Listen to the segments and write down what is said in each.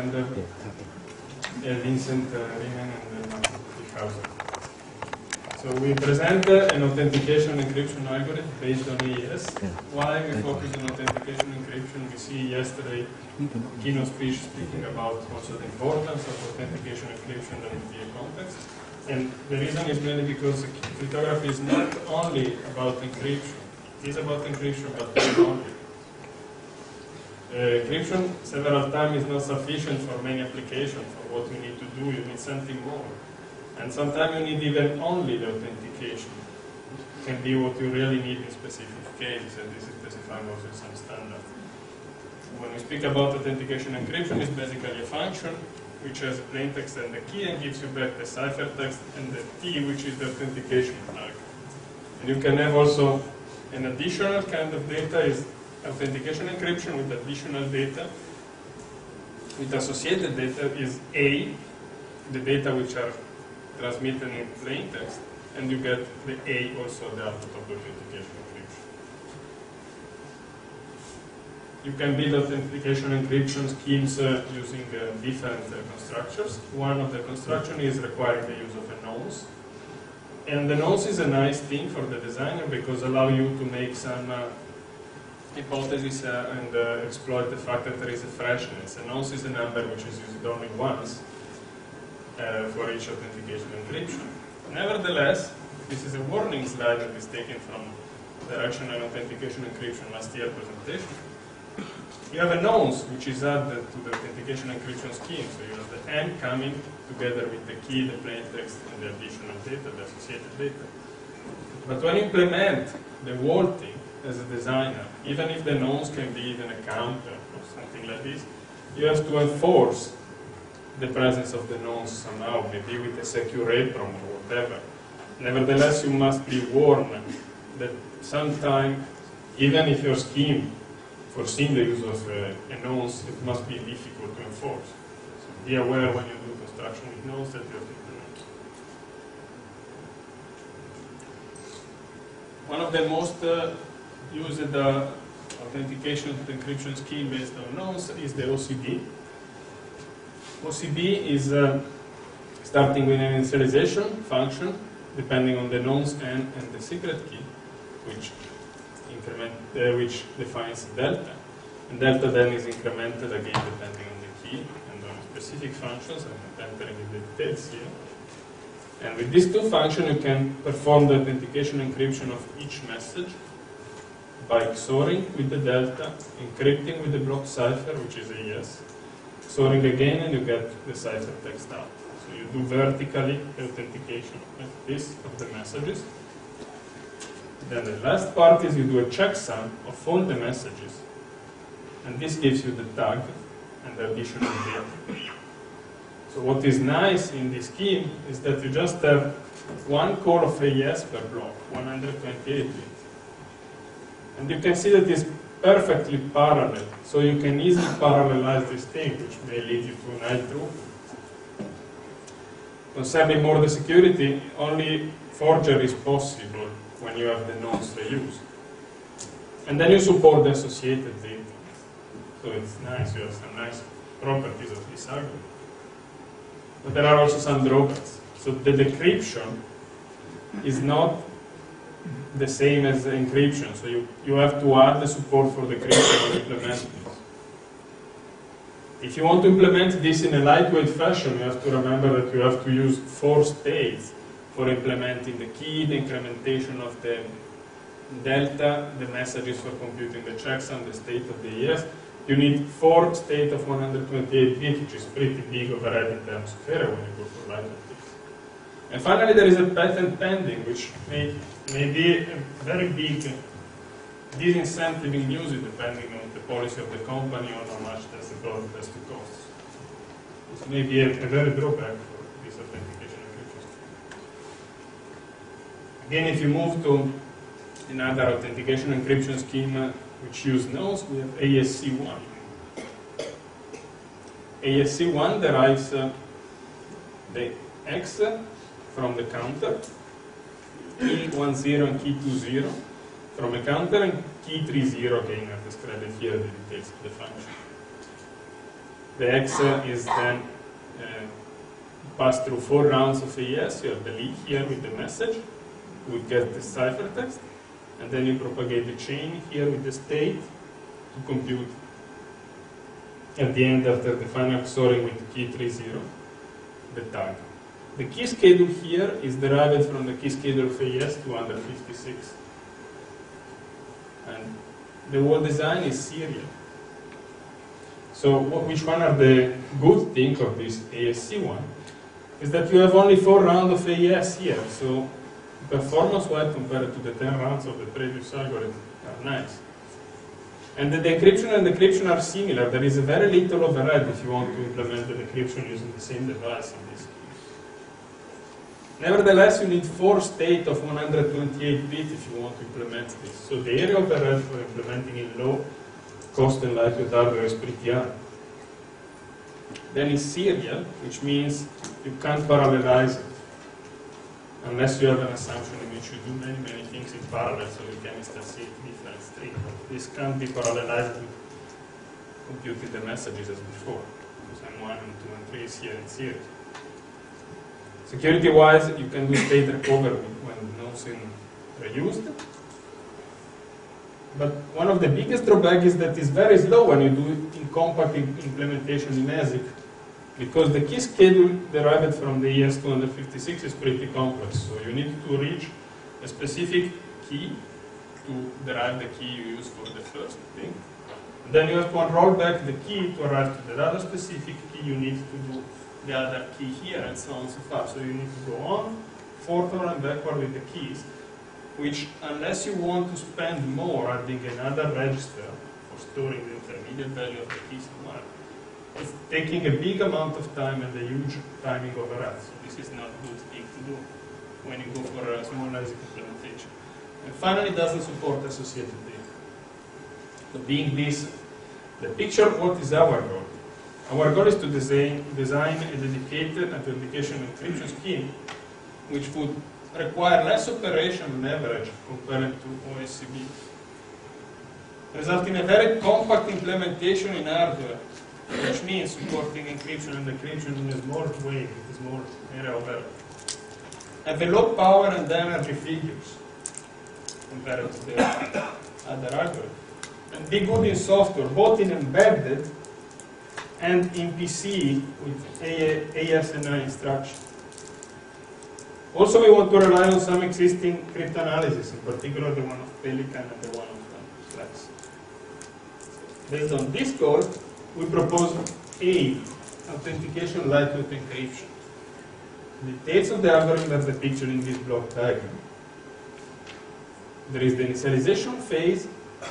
and uh, uh, Vincent uh, Rijmen and uh, Hauser. So we present uh, an authentication encryption algorithm based on AES. Why we focus on authentication encryption? We see yesterday keynote speech speaking about also the importance of authentication encryption in the context. And the reason is mainly because cryptography is not only about encryption. It is about encryption, but not only. Uh, encryption several times is not sufficient for many applications. For what you need to do, you need something more. And sometimes you need even only the authentication. It can be what you really need in specific cases, and this is specified also in some standards. When we speak about authentication encryption, it's basically a function which has plain text and the key and gives you back the ciphertext and the T, which is the authentication tag. And you can have also an additional kind of data is authentication encryption with additional data. With associated data is A, the data which are transmitted in plain text, and you get the A also the output of the authentication encryption. You can build authentication encryption schemes uh, using uh, different uh, constructors. One of the construction is requiring the use of a nonce. And the nonce is a nice thing for the designer because allow you to make some uh, hypothesis uh, and uh, exploit the fact that there is a freshness. A nonce is a number which is used only once uh, for each authentication encryption. Nevertheless, this is a warning slide that is taken from the directional authentication encryption last year presentation. You have a nonce which is added to the authentication encryption scheme. So you have the M coming together with the key, the plaintext, and the additional data, the associated data. But when you implement the vaulting as a designer, even if the nonce can be even a counter or something like this, you have to enforce the presence of the nonce somehow, maybe with a secure EPROM or whatever. Nevertheless, you must be warned that sometime, even if your scheme foreseen the use of uh, a nonce, it must be difficult to enforce. So be aware when you do construction with nonce that you have to implement. One of the most uh, used uh, authentication encryption scheme based on nonce is the OCB. OCB is uh, starting with an initialization function depending on the nonce n and the secret key, which increment, uh, which defines delta. And delta then is incremented again depending on the key and on specific functions. I'm not entering in the details here. And with these two functions, you can perform the authentication encryption of each message by XORing with the delta, encrypting with the block cipher, which is AES, XORing again, and you get the cipher text out. So you do vertically the authentication like this of the messages. Then the last part is you do a checksum of all the messages. And this gives you the tag and the additional data. So what is nice in this scheme is that you just have one core of AES per block, 128 bits. And you can see that it's perfectly parallel. So you can easily parallelize this thing, which may lead you to an L-true. Concerning more the security, only forgery is possible when you have the nonce reuse. And then you support the associated data. So it's nice, you have some nice properties of this algorithm. But there are also some drawbacks. So the decryption is not the same as the encryption. So you, you have to add the support for and implement this. If you want to implement this in a lightweight fashion, you have to remember that you have to use four states for implementing the key, the incrementation of the delta, the messages for computing the checksum, the state of the ES. You need four state of 128 bit, which is pretty big overhead in terms of area when you go for lightweight. And finally, there is a patent pending, which may, may be a very big disincentive in using, depending on the policy of the company or how much does the product has to cost. This may be a, a very drawback for this authentication encryption. Again, if you move to another authentication encryption scheme which use nonce, we have ASC1. ASC1 derives uh, the X from the counter, key 10 and key 20 from a counter, and key 30 again are described here the details of the function. The X is then uh, passed through four rounds of AES. You have the leak here with the message. We get the ciphertext. And then you propagate the chain here with the state to compute at the end after the final XORing with key 30, the tag. The key schedule here is derived from the key schedule of AES 256. And the whole design is serial. So what, which one are the good things of this AES-C one? Is that you have only four rounds of AES here, so performance-wise compared to the 10 rounds of the previous algorithm are nice. And the decryption and decryption are similar. There is a very little overhead if you want to implement the decryption using the same device in this case. Nevertheless, you need four state of 128 bit if you want to implement this. So the area of overhead for implementing in low cost and lightweight hardware is pretty high. Then it's serial, which means you can't parallelize it unless you have an assumption in which you do many, many things in parallel, so you can instantiate different strings. This can't be parallelized with computing the messages as before, because M1, M2, and 3 is here in series. Security-wise, you can do state recovery when nonce in reused. But one of the biggest drawbacks is that it's very slow when you do compact implementation in ASIC, because the key schedule derived from the AES-256 is pretty complex. So you need to reach a specific key to derive the key you use for the first thing. And then you have to unroll back the key to arrive to the other specific key you need to do the other key here, and so on and so forth. So you need to go on, forward and backward with the keys, which, unless you want to spend more adding another register for storing the intermediate value of the key somewhere, it's taking a big amount of time and a huge timing overhead. So this is not a good thing to do when you go for a small implementation. And finally, it doesn't support associated data. So being this, the picture, what is our goal? Our goal is to design, design a dedicated authentication encryption scheme which would require less operation on average compared to OSCP, resulting in a very compact implementation in hardware, which means supporting encryption and decryption in a small way, with a small area of error. Have a low power and energy figures compared to the other hardware. And be good in software, both in embedded and in PC with ASNI instruction. Also, we want to rely on some existing cryptanalysis, in particular the one of Pelican and the one of Lex. Based on this goal, we propose ALE, authentication lightweight encryption. The details of the algorithm are depicted in this block diagram. There is the initialization phase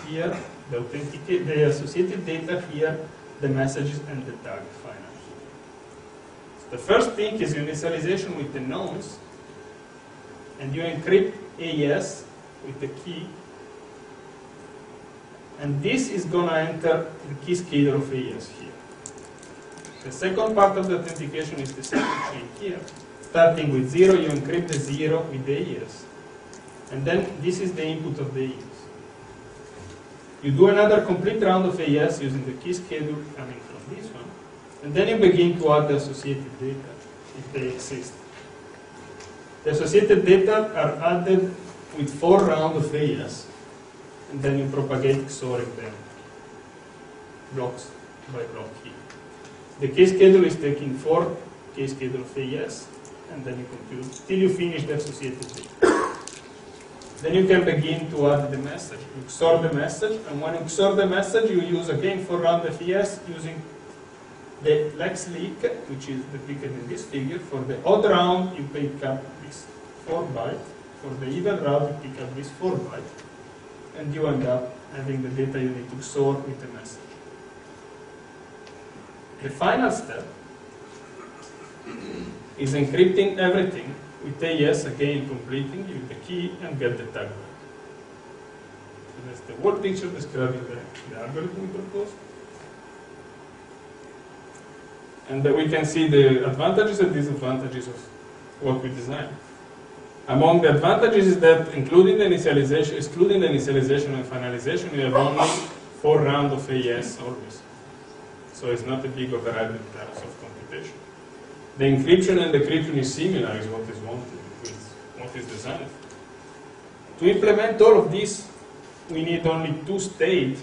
here, the, the associated data here, the messages and the tag finally. So the first thing is initialization with the knowns, and you encrypt AES with the key, and this is going to enter the key schedule of AES here. The second part of the authentication is the second chain here. Starting with zero, you encrypt the zero with the AES. And then this is the input of the AES. You do another complete round of AES using the key schedule coming from this one, and then you begin to add the associated data, if they exist. The associated data are added with four rounds of AES, and then you propagate XORing them, blocks by block here. The key schedule is taking four key schedule of AES, and then you compute till you finish the associated data. Then you can begin to add the message. You XOR the message, and when you XOR the message, you use again for round the FES using the Lex leak, which is depicted in this figure. For the odd round, you pick up this 4 byte. For the even round, you pick up this 4 byte. And you end up having the data you need to XOR with the message. The final step is encrypting everything with yes again completing with the key and get the tag back. So that's the word picture describing the, the algorithm we propose. And we can see the advantages and disadvantages of what we designed. Among the advantages is that including the initialization, excluding the initialization and finalization, we have only four rounds of AES always. So it's not a big overhead in terms of computation. The encryption and decryption is similar, is what is wanted, with what is designed. To implement all of this, we need only two states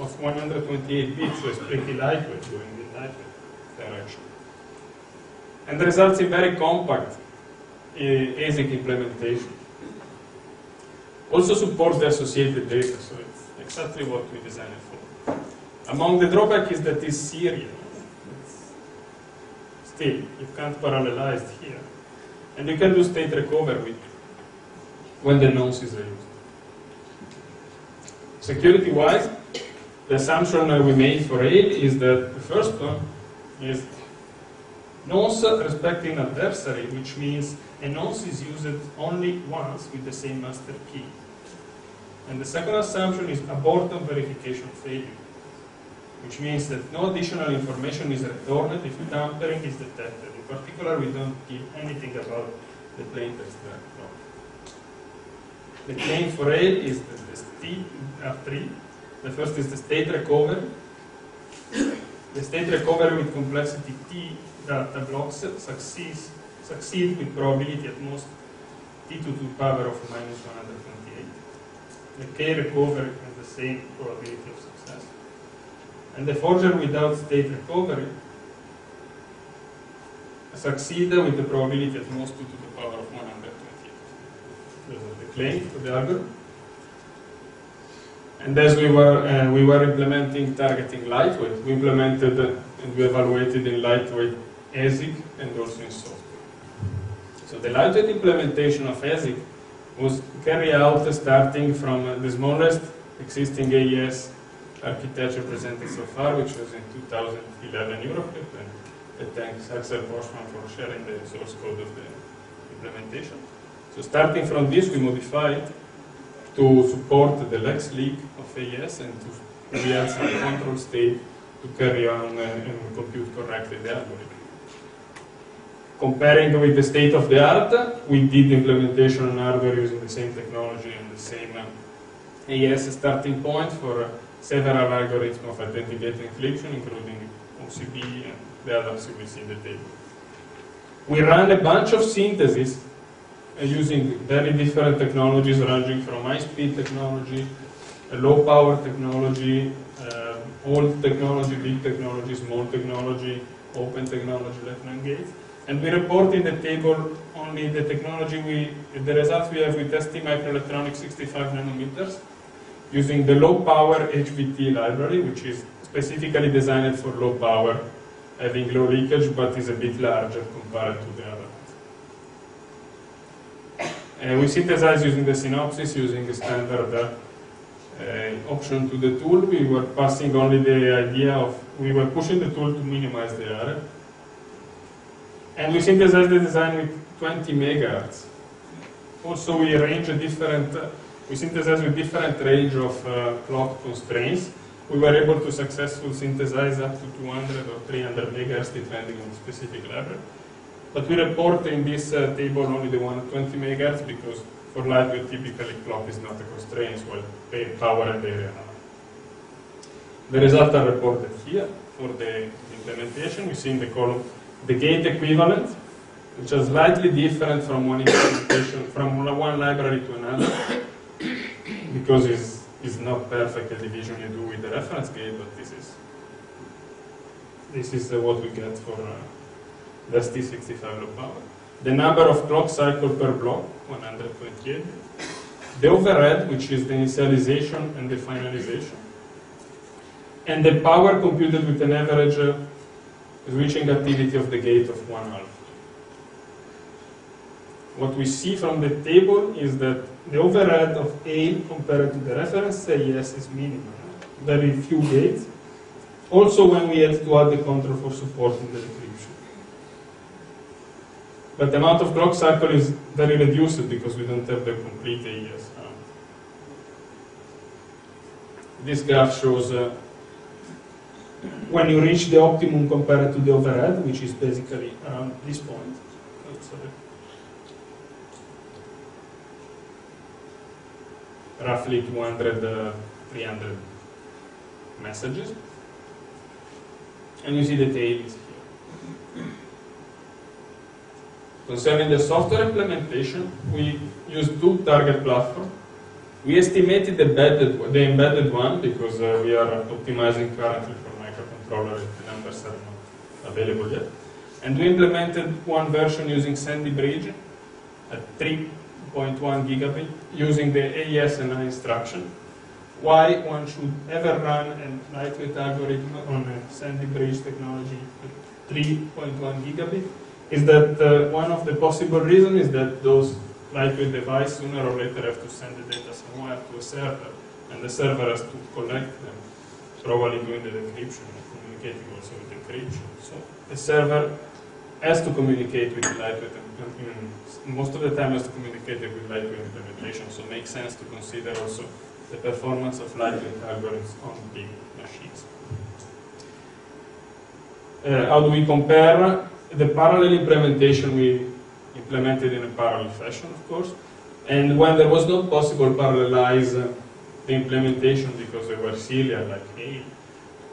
of 128 bits, so it's pretty lightweight going in lightweight direction. And results in very compact uh, ASIC implementation. Also supports the associated data, so it's exactly what we designed for. Among the drawback is that it's serial. Still, you can't parallelize here. And you can do state recovery with when the nonce is reused. Security-wise, the assumption we made for ALE is that the first one is nonce respecting adversary, which means a nonce is used only once with the same master key. And the second assumption is abortum verification failure, which means that no additional information is returned if tampering is detected. Particular, we don't give anything about the plaintext. Uh, no. The claim for ALE is the, the T are three. The first is the state recovery. The state recovery with complexity T data blocks succeeds succeed with probability at most t to the power of minus 128. The k recovery has the same probability of success. And the forger without state recovery succeed with the probability at most 2 to the power of 128. This is the claim to the algorithm. And as we were, uh, we were implementing targeting lightweight, we implemented uh, and we evaluated in lightweight ASIC and also in software. So the lightweight implementation of ASIC was carried out starting from uh, the smallest existing AES architecture presented so far, which was in 2011 Eurocrypt, and thanks Axel Poschmann for sharing the source code of the implementation. So starting from this, we modified to support the Lex leak of AES and to had some control state to carry on uh, and compute correctly the algorithm. Comparing with the state of the art, we did implementation on hardware using the same technology and the same uh, AES starting point for several algorithms of authenticating encryption, including OCB and the see in the table. We ran a bunch of syntheses uh, using very different technologies ranging from high-speed technology, low-power technology, uh, old technology, big technology, small technology, open technology, left-hand gates. And we report in the table only the technology we, the results we have with ST microelectronics 65 nanometers using the low power HBT library, which is specifically designed for low power, having low leakage, but is a bit larger compared to the other uh, we synthesize using the Synopsys, using the standard uh, uh, option to the tool. We were passing only the idea of, we were pushing the tool to minimize the error. And we synthesized the design with 20 megahertz. Also, we arrange a different, uh, we synthesize with different range of uh, clock constraints. We were able to successfully synthesize up to 200 or 300 megahertz depending on the specific library. But we report in this uh, table only the 120 megahertz because for lightweight typically clock is not a constraint, while power and area are. The results are reported here for the implementation. We see in the column the gate equivalent, which is slightly different from one implementation, from one library to another, because it's, it's not perfect the division you do with the reference gate, but this is this is uh, what we get for uh, the ST65 low power. The number of clock cycles per block, 128. The overhead, which is the initialization and the finalization. And the power computed with an average uh, switching activity of the gate of one half. What we see from the table is that the overhead of ALE compared to the reference AES is minimal. Very few gates. Also when we had to add the control for supporting the decryption. But the amount of clock cycle is very reduced because we don't have the complete AES. This graph shows uh, when you reach the optimum compared to the overhead, which is basically around this point. Oh, roughly 200, uh, 300 messages. And you see the tail is here. Concerning the software implementation, we use two target platforms. We estimated the embedded, the embedded one because uh, we are optimizing currently for microcontroller the numbers are not available yet. And we implemented one version using Sandy Bridge at 3.1 gigabit using the AES-NI instruction. Why one should ever run a lightweight algorithm on a Sandy Bridge technology at 3.1 gigabit is that uh, one of the possible reasons is that those lightweight devices sooner or later have to send the data somewhere to a server, and the server has to collect them, probably doing the decryption and communicating also with the encryption. So the server has to communicate with the lightweight, most of the time has to communicate with lightweight implementation, so it makes sense to consider also the performance of lightweight algorithms on big machines. Uh, how do we compare? The parallel implementation we implemented in a parallel fashion, of course, and when there was not possible parallelize the implementation because they were serial, like ALE,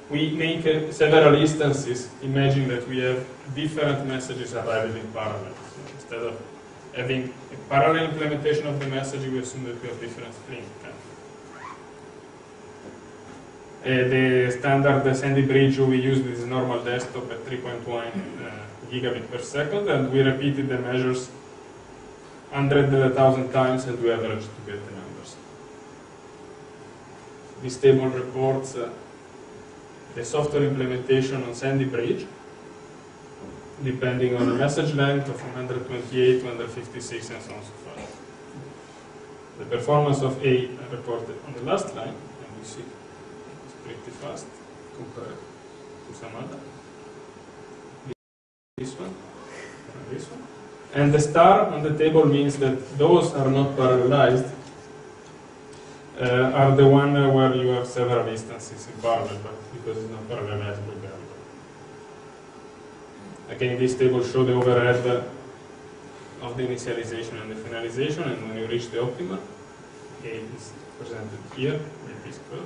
we make uh, several instances, imagine that we have different messages arriving in parallel. So instead of having a parallel implementation of the message, we assume that we have different strings. Uh, the standard Sandy Bridge we used is normal desktop at 3.1 uh, gigabit per second, and we repeated the measures 100,000 times and we averaged to get the numbers. This table reports uh, the software implementation on Sandy Bridge, depending on the message length of 128 to 156 and so on and so forth. The performance of ALE reported on the last line, and we see it's pretty fast compared to some other. This one, and this one. And the star on the table means that those are not parallelized, uh, are the one uh, where you have several instances in parallel, but because it's not the other. Again, this table shows the overhead uh, of the initialization and the finalization, and when you reach the optimal, okay, it is presented here with this curve.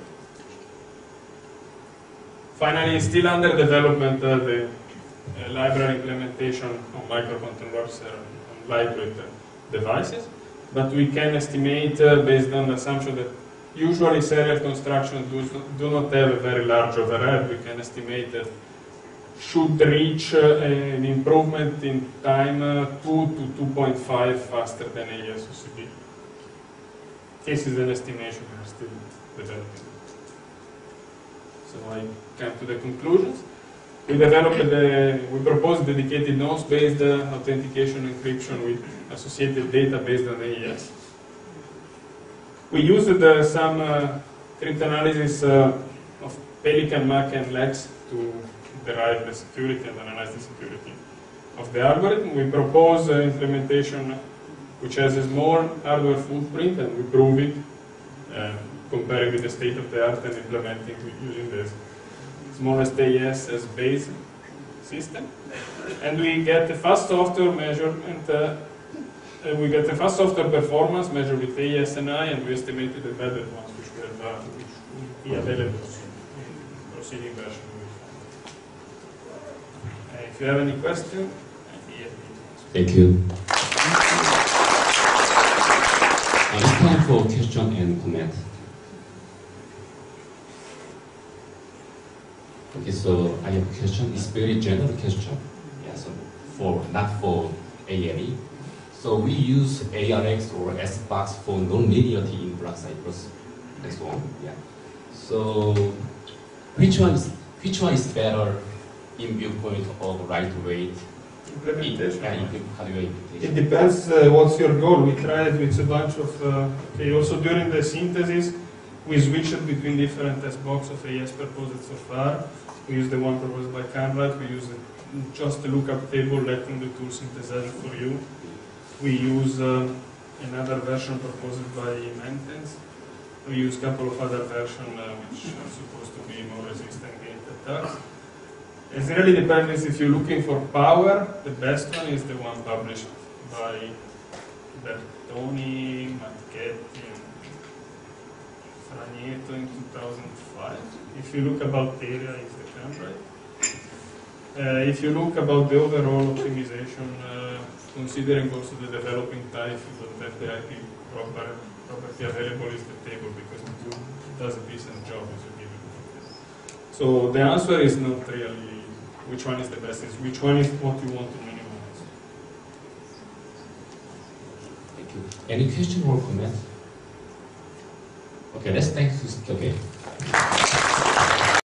Finally, still under development, uh, the uh, library implementation on microcontrollers and on lightweight uh, devices, but we can estimate uh, based on the assumption that usually serial construction do, do not have a very large overhead. We can estimate that should reach uh, an improvement in time 2 to 2.5 faster than AES-OCB. This is an estimation we are still developing. So I come to the conclusions. We developed the, we proposed dedicated nonce-based uh, authentication encryption with associated data based on AES. We used uh, some uh, cryptanalysis uh, of Pelican, Mac, and Lex to derive the security and analyze the security of the algorithm. We propose uh, implementation which has a small hardware footprint, and we prove it uh, comparing with the state of the art and implementing using the smallest AES as base system. And we get a fast software measurement, uh, uh, we get a fast software performance measured with AES-NI, and we estimated the better ones which will, uh, be available in proceeding version. Uh, if you have any question, to answer. Thank you. Uh, it's time for question and comment. Okay, so I have a question. It's very general question. Yeah, so for not for AME. So we use ARX or SBox for non-linearity in block ciphers so. Yeah. So which one is which one is better in viewpoint of right weight Implementation. It depends uh, what's your goal. We tried with a bunch of, uh, okay, also during the synthesis, we switched between different test box of AES proposed so far. We use the one proposed by Canright, we use just the lookup table letting the tool synthesize for you. We use uh, another version proposed by Maintenance. We use a couple of other versions uh, which are supposed to be more resistant against attacks. It really depends if you're looking for power, the best one is the one published by Bertoni, Macchetti, Fragneto in 2005. If you look about area, it's the Cambridge. Uh, if you look about the overall optimization, uh, considering also the developing type, don't have the IP proper, property available is the table because it does a decent job as you give it. So the answer is not really which one is the best, it's which one is what you want to minimize. Thank you. Any question or comment? Okay, let's thank you. Okay.